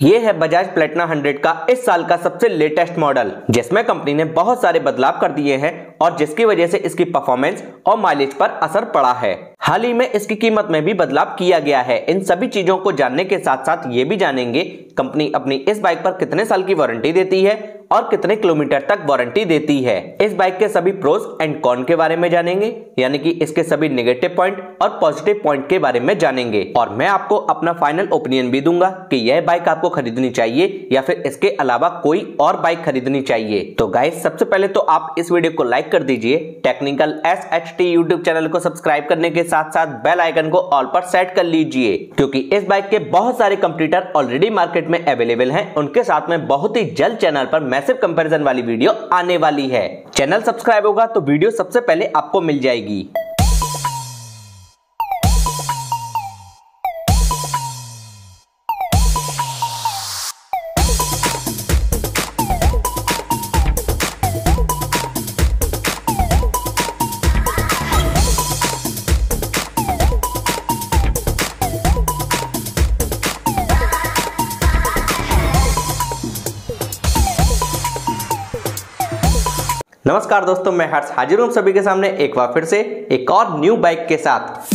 ये है बजाज प्लेटना 100 का इस साल का सबसे लेटेस्ट मॉडल जिसमें कंपनी ने बहुत सारे बदलाव कर दिए हैं। और जिसकी वजह से इसकी परफॉर्मेंस और माइलेज पर असर पड़ा है। हाल ही में इसकी कीमत में भी बदलाव किया गया है। इन सभी चीज़ों को जानने के साथ साथ ये भी जानेंगे, कंपनी अपनी इस बाइक पर कितने साल की वारंटी देती है और कितने किलोमीटर तक वारंटी देती है। इस बाइक के सभी प्रोस एंड कॉन के बारे में जानेंगे, यानी कि इसके सभी नेगेटिव पॉइंट और पॉजिटिव पॉइंट के बारे में जानेंगे। और मैं आपको अपना फाइनल ओपिनियन भी दूँगा कि यह बाइक आपको खरीदनी चाहिए या फिर इसके अलावा कोई और बाइक खरीदनी चाहिए। तो गाइस सबसे पहले तो आप इस वीडियो को लाइक कर दीजिए। Technical S H T YouTube channel को सब्सक्राइब करने के साथ साथ बेल आइकन को ऑल पर सेट कर लीजिए। क्योंकि इस बाइक के बहुत सारे कंप्यूटर ऑलरेडी मार्केट में अवेलेबल हैं। उनके साथ में बहुत ही जल्द चैनल पर मैसिव कंपैरिजन वाली वीडियो आने वाली है। चैनल सब्सक्राइब होगा तो वीडियो सबसे पहले आपको मिल जाएगी। नमस्कार दोस्तों, मैं हर्ष हाजिर हूँ सभी के सामने एक बार फिर से एक और न्यू बाइक के साथ।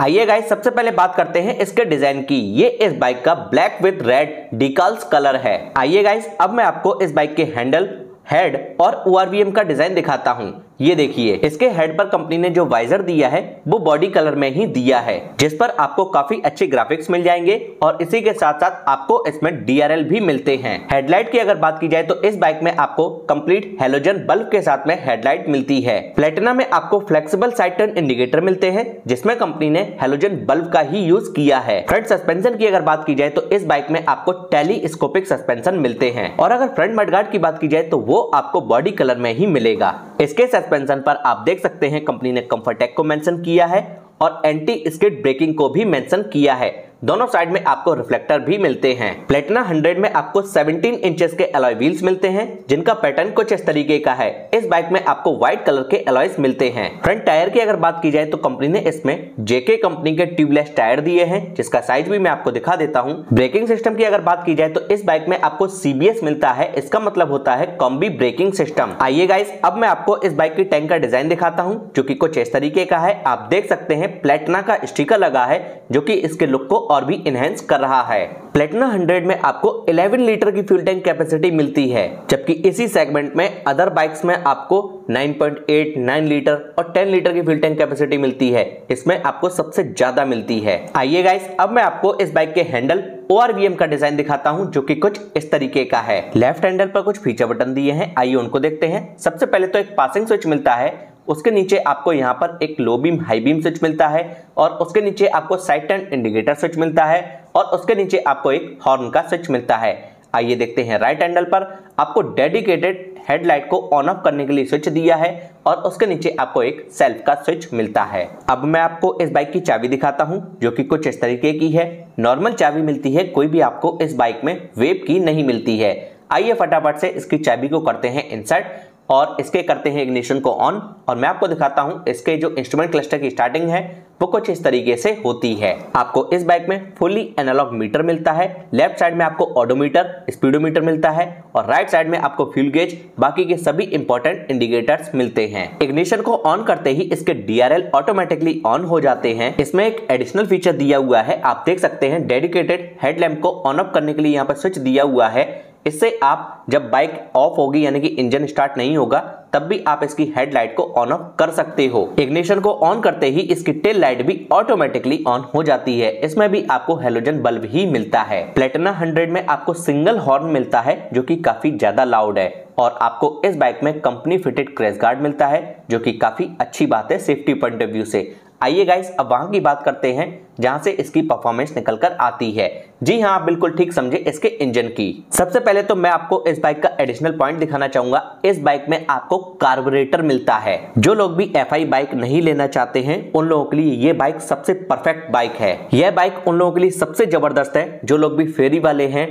आइए गाइस सबसे पहले बात करते हैं इसके डिज़ाइन की। ये इस बाइक का black with red decals colour है। आइए गाइस अब मैं आपको इस बाइक के हैंडल हेड और ओ का डिज़ाइन दिखाता हूँ। ये देखिए, इसके हेड पर कंपनी ने जो वाइजर दिया है, वो बॉडी कलर में ही दिया है, जिस पर आपको काफ़ी अच्छे ग्राफिक्स मिल जाएँगे और इसी के साथ साथ आपको इसमें डीआरएल भी मिलते हैं। हेडलाइट की अगर बात की जाए तो इस बाइक में आपको कंप्लीट हेलोजन बल्ब के साथ में हेडलाइट मिलती है। प्लेटिना में आपको फ्लेक्सिबल साइड टर्न इंडिकेटर मिलते हैं, जिसमें कंपनी ने हेलोजन बल्ब का ही यूज़ किया है। फ्रंट सस्पेंशन की अगर बात की जाए तो इस बाइक में आपको टेलीस्कोपिक सस्पेंशन मिलते हैं। और अगर फ्रंट मडगार्ड की बात की जाए तो वो आपको बॉडी कलर में ही मिलेगा। इसके सस्पेंशन पर आप देख सकते हैं कंपनी ने कंफर्टेक को मेंशन किया है और एंटी स्किड ब्रेकिंग को भी मेंशन किया है। दोनों साइड में आपको रिफ्लेक्टर भी मिलते हैं। प्लेटना 100 में आपको 17 इंचेस के अलॉय व्हील्स मिलते हैं, जिनका पैटर्न कुछ इस तरीके का है। इस बाइक में आपको व्हाइट कलर के अलॉयस मिलते हैं। फ्रंट टायर की अगर बात की जाए तो कंपनी ने इसमें जेके कंपनी के ट्यूबलेस टायर दिए हैं, जिसका साइज़ भी मैं आपको दिखा देता हूँ। ब्रेकिंग सिस्टम की अगर बात की जाए तो इस बाइक में आपको सीबीएस मिलता है। इसका मतलब होता है कॉम्बी ब्रेकिंग सिस्टम आइए गाइस अब मैं आपको इस बाइक की टैंक का डिज़ाइन दिखाता हूँ, जो की कुछ इस तरीके का है। आप देख सकते हैं प्लेटना का स्टिकर लगा है, जो की इसके लुक को और भी इनहेंस कर रहा है। प्लेटिना 100 में आपको 11 लीटर की फ्यूल टैंक कैपेसिटी मिलती है जबकि इसी सेगमेंट में अदर बाइक्स में आपको 9.8, 9 लीटर और 10 लीटर की फ्यूल टैंक कैपेसिटी मिलती है। इसमें आपको सबसे ज़्यादा मिलती है। आइए गाइस अब मैं आपको इस बाइक के हैंडल ओ का डिज़ाइन दिखाता हूँ जो कि कुछ इस तरीके का है। लेफ़्ट हैंडल पर कुछ फीचर बटन दिए हैं आइए उनको देखते हैं। सबसे पहले तो एक पासिंग स्विच मिलता है उसके नीचे आपको यहाँ पर एक low beam, high beam switch मिलता है और उसके नीचे आपको साइड टर्न इंडिकेटर स्विच मिलता है और उसके नीचे आपको एक हॉर्न का स्विच मिलता है। आइए देखते हैं राइट हैंडल पर। आपको डेडिकेटेड हेडलाइट को ऑन ऑफ़ करने के लिए स्विच दिया है और उसके नीचे आपको एक सेल्फ का स्विच मिलता है। अब मैं आपको इस बाइक की चाबी दिखाता हूँ, जो कि कुछ इस तरीके की है। नॉर्मल चाबी मिलती है, कोई भी आपको इस बाइक में वेब की नहीं मिलती है। आइए फटाफट से इसकी चाबी को करते हैं इंसर्ट और इसके करते हैं इग्निशन को ऑन और मैं आपको दिखाता हूँ इसके जो इंस्ट्रूमेंट क्लस्टर की स्टार्टिंग है, वो कुछ इस तरीके से होती है। आपको इस बाइक में फुली एनालॉग मीटर मिलता है लेफ़्ट साइड में आपको ऑडोमीटर स्पीडोमीटर मिलता है और राइट साइड में आपको फ्यूल गेज बाकी के सभी इंपॉर्टेंट इंडिकेटर्स मिलते हैं। इग्निशन को ऑन करते ही इसके डीआरएल ऑटोमेटिकली ऑन हो जाते हैं। इसमें एक एडिशनल फीचर दिया हुआ है, आप देख सकते हैं डेडिकेटेड हेडलैम्प को ऑन ऑफ़ करने के लिए यहाँ पर स्विच दिया हुआ है। इससे आप जब बाइक ऑफ़ होगी, यानी कि इंजन स्टार्ट नहीं होगा, तब भी आप इसकी हेडलाइट को ऑन ऑफ़ कर सकते हो। इग्निशन को ऑन करते ही इसकी टेल लाइट भी ऑटोमेटिकली ऑन हो जाती है। इसमें भी आपको हेलोजन बल्ब ही मिलता है। प्लेटिना हंड्रेड में आपको सिंगल हॉर्न मिलता है, जो कि काफ़ी ज़्यादा लाउड है। और आपको इस बाइक में कंपनी फिटेड क्रेस गार्ड मिलता है, जो कि काफ़ी अच्छी बात है सेफ्टी पॉइंट ऑफ़ व्यू से। आइए गाइस अब वहाँ की बात करते हैं, जहाँ से इसकी परफॉर्मेंस निकल कर आती है। जी हाँ बिल्कुल ठीक समझे इसके इंजन की। सबसे पहले तो मैं आपको इस बाइक का एडिशनल पॉइंट दिखाना चाहूँगा। इस बाइक में आपको कार्बोरेटर मिलता है। जो लोग भी एफआई बाइक नहीं लेना चाहते हैं, उन लोगों के लिए ये बाइक सबसे परफेक्ट बाइक है। यह बाइक उन लोगों के लिए सबसे ज़बरदस्त है, जो लोग भी फेरी वाले हैं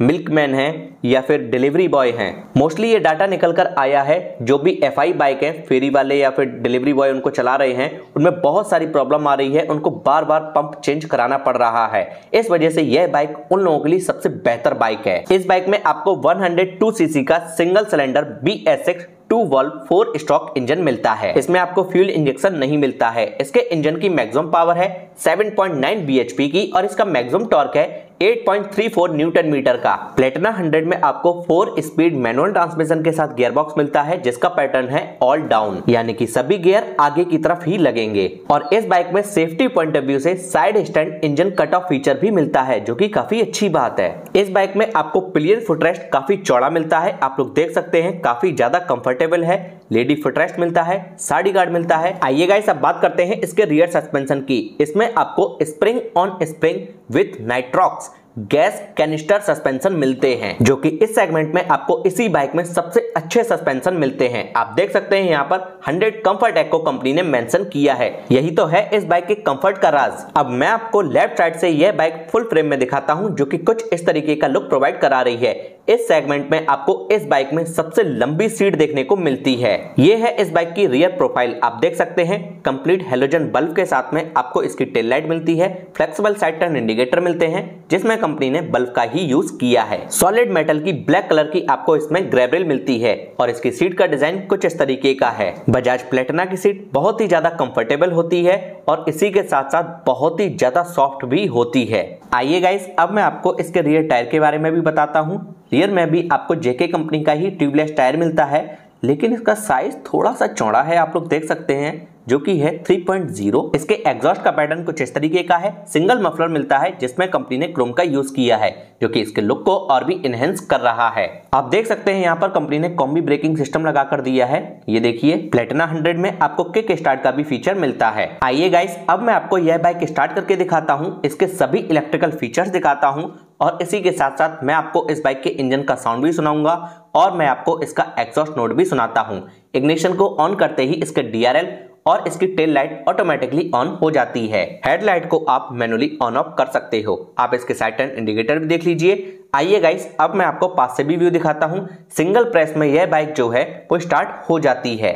मिल्कमैन हैं या फिर डिलीवरी बॉय हैं। मोस्टली ये डाटा निकल कर आया है जो भी एफ़ आई बाइक है फेरी वाले या फिर डिलीवरी बॉय उनको चला रहे हैं। उनमें बहुत सारी प्रॉब्लम आ रही है। उनको बार बार पंप चेंज कराना पड़ रहा है। इस वजह से यह बाइक उन लोगों के लिए सबसे बेहतर बाइक है। इस बाइक में आपको 102 सीसी का single cylinder B S X two valve four stroke engine मिलता है। इसमें आपको फ्यूल इंजेक्शन नहीं मिलता है। इसके इंजन की मैक्सिमम पावर है 7.9 bhp की और इसका मैक्सिमम टॉर्क है 8.34 न्यूटन मीटर का। प्लेटना 100 में आपको फोर स्पीड मैनुअल ट्रांसमिशन के साथ गियर बॉक्स मिलता है, जिसका पैटर्न है ऑल डाउन। यानी कि सभी गियर आगे की तरफ़ ही लगेंगे। और इस बाइक में सेफ्टी पॉइंट ऑफ़ व्यू से side stand engine cut off feature भी मिलता है, जो कि काफ़ी अच्छी बात है। इस बाइक में आपको पिलियन फुटरेस्ट काफ़ी चौड़ा मिलता है। आप लोग देख सकते हैं, काफ़ी ज़्यादा कंफर्टेबल है। लेडी फुटरेस्ट मिलता है, साड़ी गार्ड मिलता है। आइए गाइस अब बात करते हैं इसके रियर सस्पेंशन की। इसमें आपको spring on spring with nitrox gas canister suspension मिलते हैं, जो कि इस सेगमेंट में आपको इसी बाइक में सबसे अच्छे सस्पेंशन मिलते हैं। आप देख सकते हैं यहाँ पर 100 कंफर्ट एक्को कंपनी ने मेंशन किया है। यही तो है इस बाइक के कंफर्ट का राज। अब मैं आपको लेफ़्ट साइड से यह बाइक फुल फ्रेम में दिखाता हूँ, जो की कुछ इस तरीके का लुक प्रोवाइड करा रही है। इस सेगमेंट में आपको इस बाइक में सबसे लंबी सीट देखने को मिलती है। ये है इस बाइक की रियर प्रोफ़ाइल आप देख सकते हैं कंप्लीट हेलोजन बल्ब के साथ में आपको इसकी टेल लाइट मिलती है फ्लेक्सिबल साइड टर्न इंडिकेटर मिलते हैं जिसमें कंपनी ने बल्ब का ही यूज़ किया है। सॉलिड मेटल की ब्लैक कलर की आपको इसमें ग्रेबरेल मिलती है और इसकी सीट का डिज़ाइन कुछ इस तरीके का है। बजाज प्लेटना की सीट बहुत ही ज़्यादा कंफर्टेबल होती है और इसी के साथ साथ बहुत ही ज़्यादा सॉफ्ट भी होती है। आइए गाइस अब मैं आपको इसके रियर टायर के बारे में भी बताता हूँ। रियर में भी आपको जेके कंपनी का ही ट्यूबलेस टायर मिलता है। लेकिन इसका साइज़ थोड़ा सा चौड़ा है, आप लोग देख सकते हैं, जो कि है 3.0 इसके एग्जॉस्ट का पैटर्न कुछ इस तरीके का है सिंगल मफलर मिलता है, जिसमें कंपनी ने क्रोम का यूज़ किया है, जो कि इसके लुक को और भी इनहेंस कर रहा है। आप देख सकते हैं यहाँ पर कंपनी ने कॉम्बी ब्रेकिंग सिस्टम लगा कर दिया है। ये देखिए प्लेटिना 100 में आपको किक स्टार्ट का भी फीचर मिलता है। आइए गाइस अब मैं आपको यह बाइक स्टार्ट करके दिखाता हूँ। इसके सभी इलेक्ट्रिकल फीचर्स दिखाता हूँ। और इसी के साथ साथ मैं आपको इस बाइक के इंजन का साउंड भी सुनाऊँगा और मैं आपको इसका एग्जॉस्ट नोट भी सुनाता हूँ। इग्निशन को ऑन करते ही इसके डीआरएल और इसकी टेल लाइट ऑटोमेटिकली ऑन हो जाती है। हेडलाइट को आप मैनुअली ऑन ऑफ़ कर सकते हो। आप इसके साइड टर्न इंडिकेटर भी देख लीजिए। आइए गाइस अब मैं आपको पास से भी व्यू दिखाता हूँ। सिंगल प्रेस में यह बाइक जो है, वो स्टार्ट हो जाती है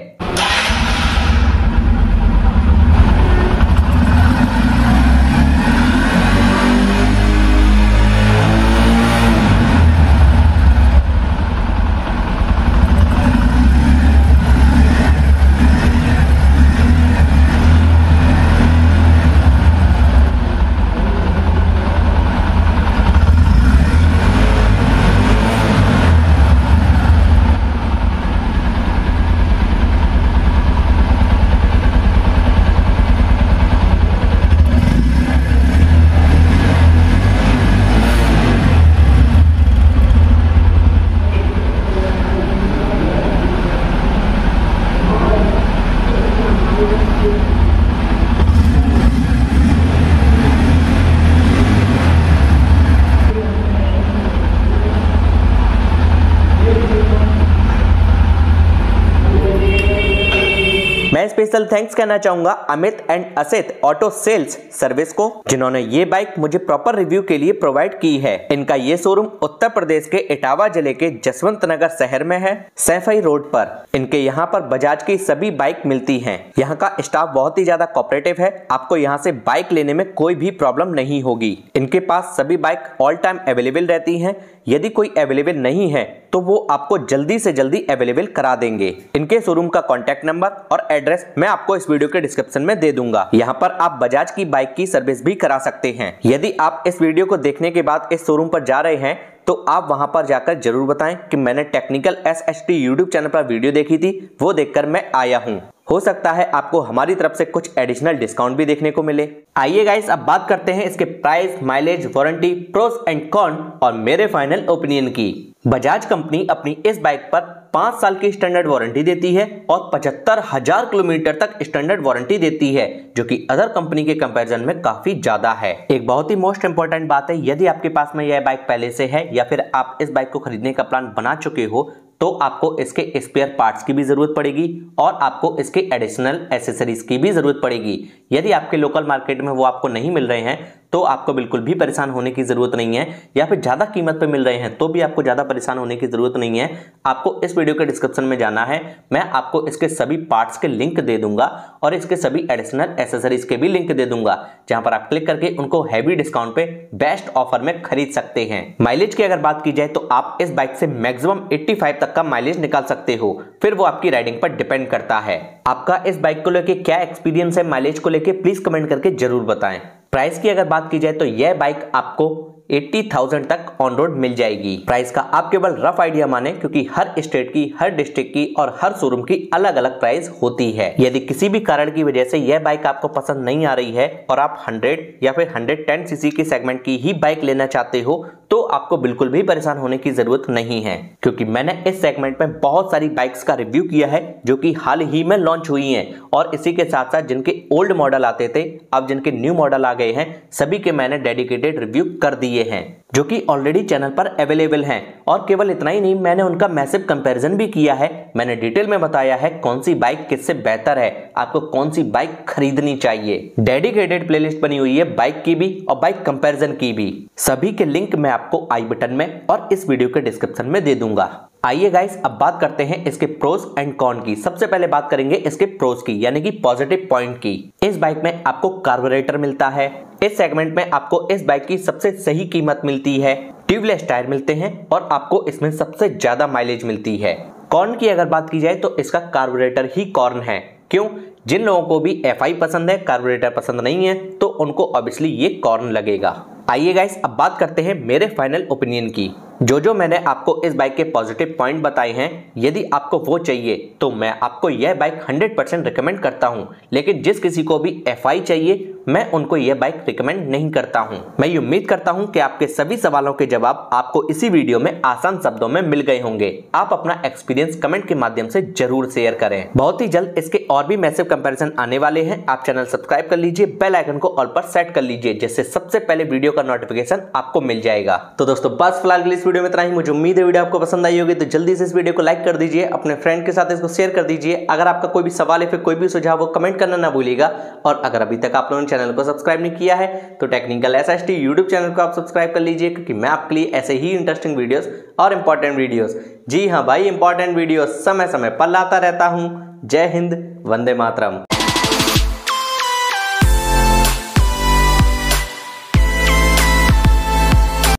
मैं स्पेशल थैंक्स कहना चाहूँगा Amit and Asit auto sales service को, जिन्होंने ये बाइक मुझे प्रॉपर रिव्यू के लिए प्रोवाइड की है। इनका ये शोरूम उत्तर प्रदेश के इटावा ज़िले के जसवंत नगर शहर में है, सैफई रोड पर। इनके यहाँ पर बजाज की सभी बाइक मिलती है। यहाँ का स्टाफ बहुत ही ज़्यादा कॉपरेटिव है। आपको यहाँ से बाइक लेने में कोई भी प्रॉब्लम नहीं होगी। इनके पास सभी बाइक ऑल टाइम अवेलेबल रहती हैं। यदि कोई अवेलेबल नहीं है तो वो आपको जल्दी से जल्दी अवेलेबल करा देंगे। इनके शोरूम का कॉन्टैक्ट नंबर और एड्रेस मैं आपको इस वीडियो के डिस्क्रिप्शन में दे दूँगा। यहाँ पर आप बजाज की बाइक की सर्विस भी करा सकते हैं। यदि आप इस वीडियो को देखने के बाद इस शोरूम पर जा रहे हैं तो आप वहाँ पर जाकर ज़रूर बताएँ कि मैंने technical S H T YouTube channel पर वीडियो देखी थी, वो देखकर मैं आया हूँ। हो सकता है आपको हमारी तरफ़ से कुछ एडिशनल डिस्काउंट भी देखने को मिले। आइए गाइस अब बात करते हैं इसके price mileage warranty pros and con और मेरे फाइनल ओपिनियन की। बजाज कंपनी अपनी इस बाइक पर पाँच साल की स्टैंडर्ड वारंटी देती है और पचहत्तर हज़ार किलोमीटर तक स्टैंडर्ड वारंटी देती है, जो कि अदर कंपनी के कंपैरिजन में काफ़ी ज़्यादा है। एक बहुत ही मोस्ट इंपॉर्टेंट बात है, यदि आपके पास में यह बाइक पहले से है या फिर आप इस बाइक को खरीदने का प्लान बना चुके हो तो आपको इसके स्पेयर पार्ट्स की भी ज़रूरत पड़ेगी और आपको इसके एडिशनल एसेसरीज की भी ज़रूरत पड़ेगी। यदि आपके लोकल मार्केट में वो आपको नहीं मिल रहे हैं तो आपको बिल्कुल भी परेशान होने की ज़रूरत नहीं है, या फिर ज़्यादा कीमत पे मिल रहे हैं तो भी आपको ज़्यादा परेशान होने की ज़रूरत नहीं है। आपको इस वीडियो के डिस्क्रिप्शन में जाना है, मैं आपको इसके सभी पार्ट्स के लिंक दे दूँगा, और इसके सभी एडिशनल एसेसरीज के भी लिंक दे दूँगा, जहाँ पर आप क्लिक करके उनको हैवी डिस्काउंट पे बेस्ट ऑफ़र में खरीद सकते हैं। माइलेज की अगर बात की जाए तो आप इस बाइक से मैक्सिमम 85 तक का माइलेज निकाल सकते हो, फिर वो आपकी राइडिंग पर डिपेंड करता है। आपका इस बाइक को लेकर क्या एक्सपीरियंस है माइलेज को लेकर प्लीज़ कमेंट करके ज़रूर बताएँ। प्राइस की अगर बात की जाए तो यह बाइक आपको 80,000 तक ऑन रोड मिल जाएगी। प्राइस का आप केवल रफ आइडिया माने क्योंकि हर स्टेट की हर डिस्ट्रिक्ट की और हर शोरूम की अलग अलग प्राइस होती है। यदि किसी भी कारण की वजह से यह बाइक आपको पसंद नहीं आ रही है और आप 100 या फिर 110 सीसी की सेगमेंट की ही बाइक लेना चाहते हो तो आपको बिल्कुल भी परेशान होने की ज़रूरत नहीं है। क्योंकि मैंने इस सेगमेंट में बहुत सारी बाइक्स का रिव्यू किया है जो कि हाल ही में लॉन्च हुई हैं। और इसी के साथ साथ जिनके ओल्ड मॉडल आते थे अब जिनके न्यू मॉडल आ गए हैं सभी के मैंने डेडिकेटेड रिव्यू कर दिए हैं, जो कि ऑलरेडी चैनल पर अवेलेबल हैं। और केवल इतना ही नहीं, मैंने उनका मैसिव कंपैरिजन भी किया है। मैंने डिटेल में बताया है कौन सी बाइक किससे बेहतर है। आपको कौन सी बाइक खरीदनी चाहिए। डेडिकेटेड प्लेलिस्ट बनी हुई है बाइक की भी और बाइक कंपैरिजन की भी। सभी के लिंक मैं आपको आई बटन में और इस वीडियो के डिस्क्रिप्शन में दे दूँगा। आइए गाइस अब बात करते हैं इसके प्रोस एंड कॉन की। सबसे पहले बात करेंगे इसके प्रोस की, यानी कि पॉजिटिव पॉइंट की। इस बाइक में आपको कार्बोरेटर मिलता है। इस सेगमेंट में आपको इस बाइक की सबसे सही कीमत मिलती है। ट्यूबलेस टायर मिलते हैं और आपको इसमें सबसे ज़्यादा माइलेज मिलती है। कॉर्न की अगर बात की जाए तो इसका कार्बोरेटर ही कॉर्न है। क्यों? जिन लोगों को भी एफआई पसंद है कार्बोरेटर पसंद नहीं है तो उनको ऑब्वियसली ये कॉर्न लगेगा। आइए गाइस अब बात करते हैं मेरे फाइनल ओपिनियन की। जो जो मैंने आपको इस बाइक के पॉजिटिव पॉइंट बताए हैं, यदि आपको वो चाहिए तो मैं आपको यह बाइक 100 परसेंट रिकमेंड करता हूँ। लेकिन जिस किसी को भी एफआई चाहिए, मैं उनको यह बाइक रिकमेंड नहीं करता हूँ। मैं उम्मीद करता हूँ कि आपके सभी सवालों के जवाब आपको इसी वीडियो में आसान शब्दों में मिल गए होंगे। आप अपना एक्सपीरियंस कमेंट के माध्यम से ज़रूर शेयर करें। बहुत ही जल्द इसके और भी मैसिव कंपेरिजन आने वाले हैं। आप चैनल सब्सक्राइब कर लीजिए बेल आइकन को ऑल पर सेट कर लीजिए, जिससे सबसे पहले वीडियो का नोटिफिकेशन आपको मिल जाएगा। तो दोस्तों, बस फ़िलहाल वीडियो में इतना ही। मुझे उम्मीद है वीडियो आपको पसंद आई होगी तो जल्दी से इस वीडियो को लाइक कर दीजिए, अपने फ्रेंड के साथ इसको शेयर कर दीजिए। अगर आपका कोई भी सवाल है फिर कोई भी सुझाव वो कमेंट करना ना भूलिएगा। और अगर अभी तक आप लोगों ने चैनल को सब्सक्राइब नहीं किया है तो टेक्निकल एस एस चैनल को आप सब्सक्राइब कर लीजिए, क्योंकि मैं आपके लिए ऐसे ही इंटरेस्टिंग वीडियोस और इंपॉर्टेंट वीडियोस जी हाँ भाई इंपॉर्टेंट वीडियो समय समय पर लाता रहता हूँ। जय हिंद, वंदे मातरम।